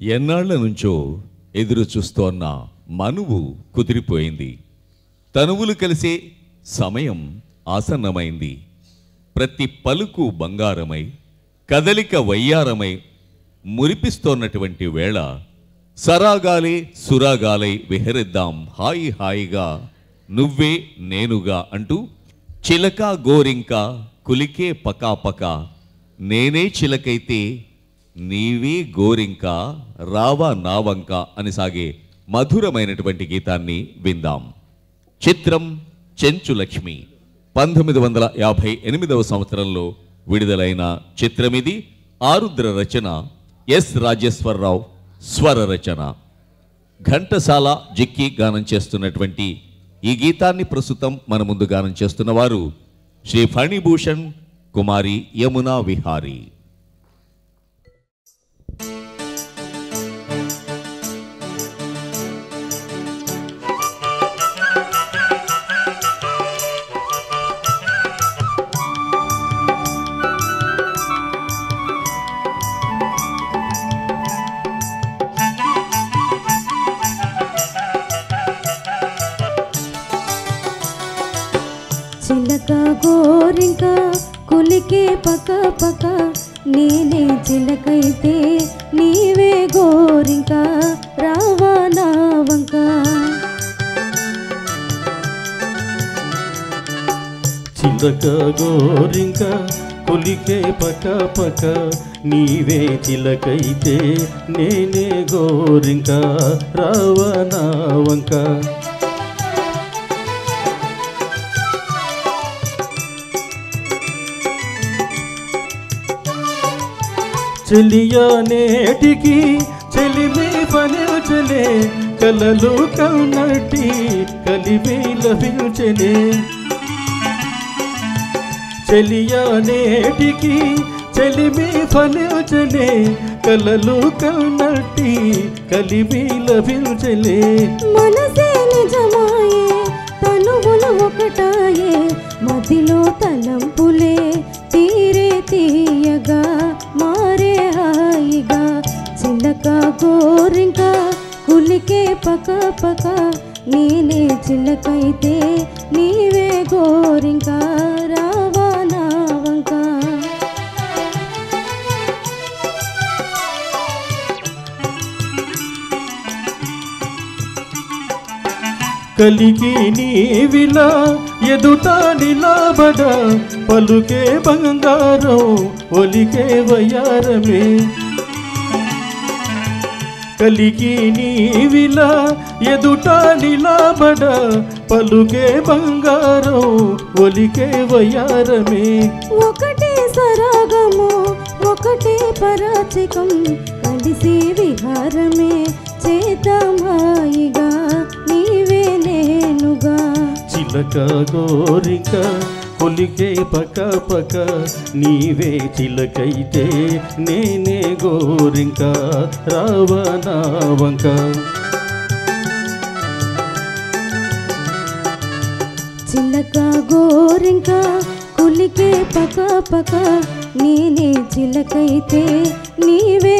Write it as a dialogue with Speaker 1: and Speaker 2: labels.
Speaker 1: ఎన్నాళ్ళ నుంచో ఎదురు చూస్తోన్న మనువు కుదిరిపోయింది. తనువులు కలిసే సమయం ఆసన్నమైంది. ప్రతి పలుకు బంగారమై కదలిక వయ్యారమై మురిపిస్తోన్నటువంటి వేళ సరాగాలే సురాగాలై విహరిద్దాం హాయి హాయిగా నువ్వే నేనుగా అంటూ చిలక గోరింక కులికే పకాపక నేనే చిలకైతే నీవి గోరింక రావా నావంక అని సాగే మధురమైనటువంటి గీతాన్ని విందాం. చిత్రం చెంచు లక్ష్మి పంతొమ్మిది వందల యాభై ఎనిమిదవ సంవత్సరంలో విడుదలైన చిత్రమిది ఆరుద్ర రచన ఎస్ రాజేశ్వరరావు స్వర రచన. ఘంటసాల జిక్కి గానం చేస్తున్నటువంటి ఈ గీతాన్ని ప్రస్తుతం మన ముందు గానం చేస్తున్నవారు శ్రీ ఫణిభూషణ్ కుమారి యమునా విహారీ.
Speaker 2: చిలక గోరింక కులికే పక పక. నేనే చిలకైతే నీవే గోరింక రావా నా వంక.
Speaker 3: చిలక గోరింక కులికే పక పక. నీవే చిలకైతే నేనే గోరింక రావనా వంక. చెలియా నేటికి చెలిమి పనిచలే కలలు కన్నటి కలిమి లభించలే చెలియా నేటికి చెలిమి ఫలించలే కలలు కన్నటి కలిమి లభించలే
Speaker 2: మనసే నిజమాయే తనువులు ఒకటాయే మదిలో కోరింకా కులికే పక పక నేనే చిలకైతే నీవే కోరింకా రావా నా వంక.
Speaker 3: కలిగి నీవిలా ఎదుట నిలబడ పలుకే బంగారం ఒలికే వయారమే కలిగి నీవిలా ఎదుట నిలబడ పలుకే బంగారం ఒలికే వయారమే
Speaker 2: ఒకటే సరాగము ఒకటే పరాచికం కలిసి విహారమే. చేతమాయిగా నీవే నేనుగా.
Speaker 3: చిలక గోరిక పొలికే పక పక నీవే చిలకైతే నేనే గోరింక రావణావంక.
Speaker 2: చిలక గోరింక కులికే పక పక నేనే చిలకైతే నీవే